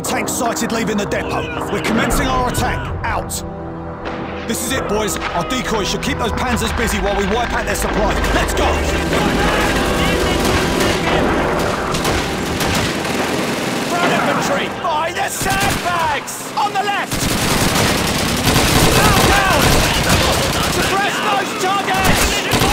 Enemy tank sighted leaving the depot. We're commencing our attack. Out. This is it, boys. Our decoys should keep those panzers busy while we wipe out their supplies. Let's go! Infantry! By the sandbags! On the left! Now down! Suppress those targets!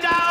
down!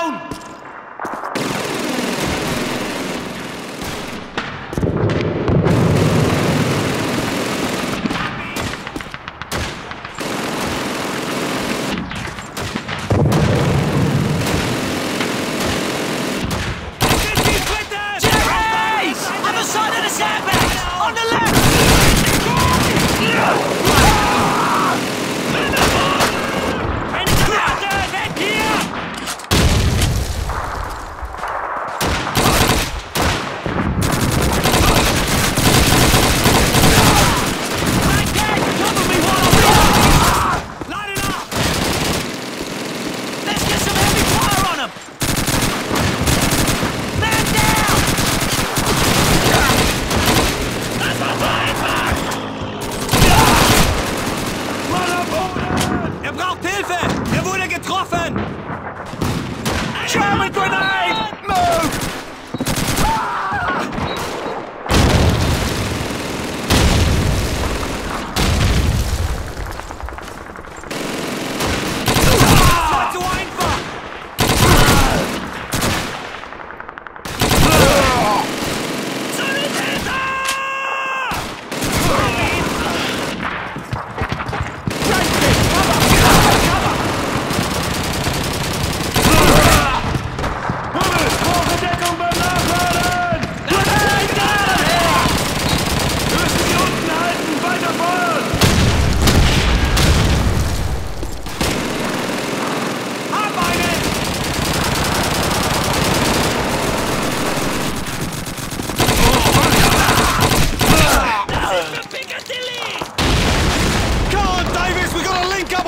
Coffin!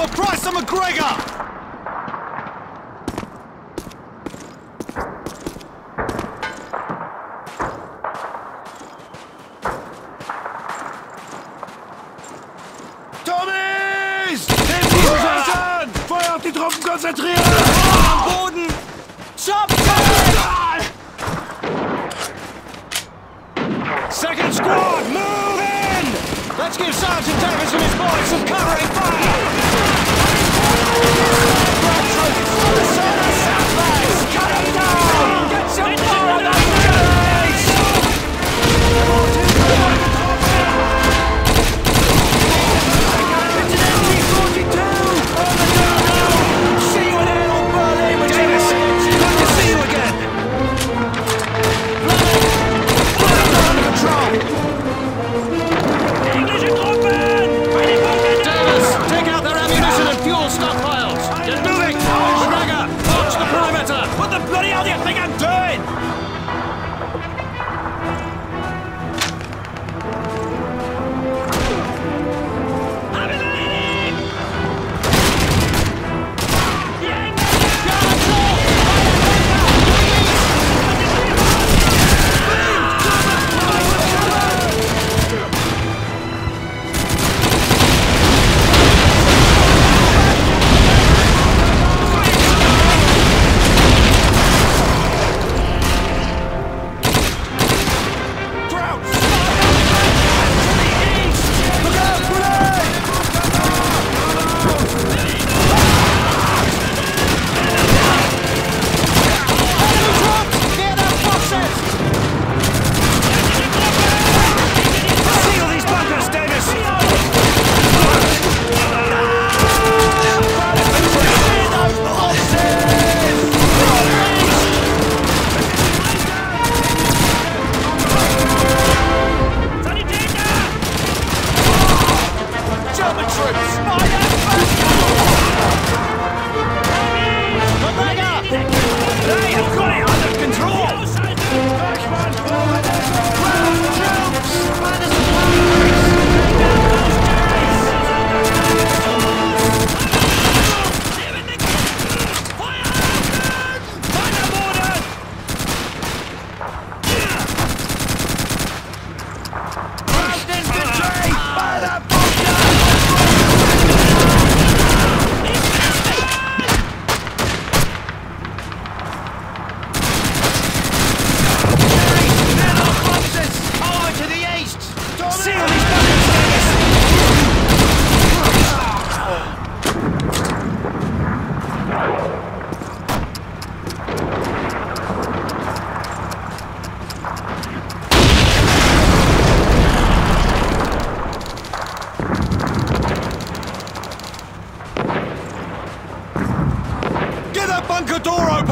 for Price and McGregor! Ah! konzentrieren! Ah, am Boden! Stop! Second squad, move in! Let's give Sergeant Davis and his boys some covering fire! Bradford,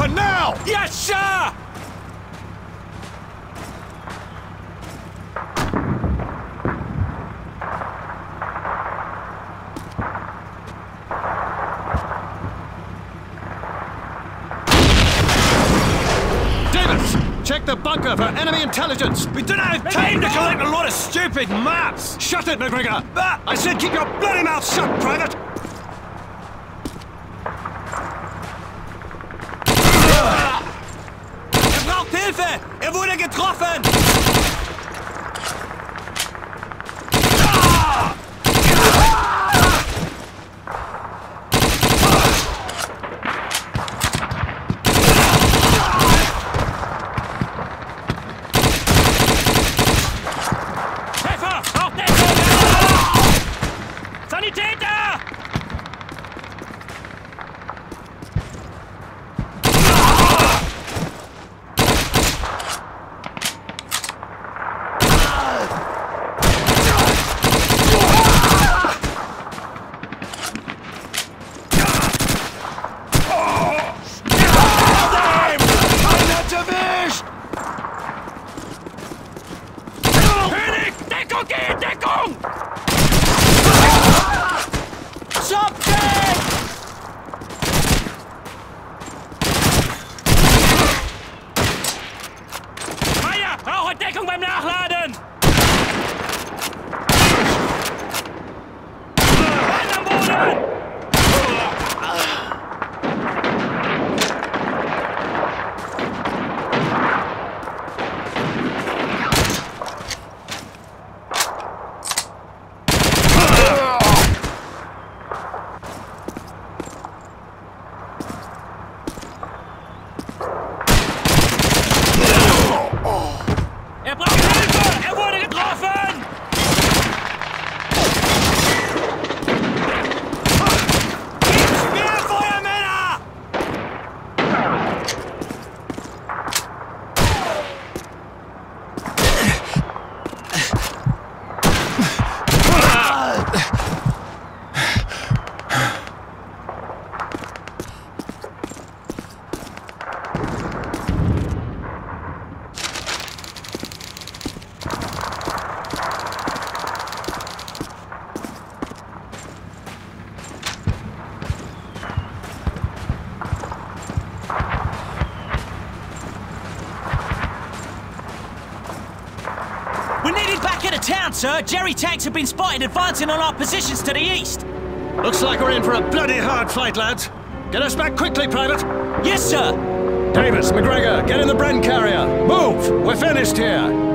open now! Yes, sir! Davis, check the bunker for enemy intelligence. We don't have time to collect a lot of stupid maps! Shut it, McGregor. I said keep your bloody mouth shut, Private. Er wurde getroffen! Sanitäter! Beim Nachladen! We're nearly back into town, sir. Jerry tanks have been spotted advancing on our positions to the east. Looks like we're in for a bloody hard fight, lads. Get us back quickly, Private. Yes, sir. Davis, McGregor, get in the Bren carrier. Move! We're finished here.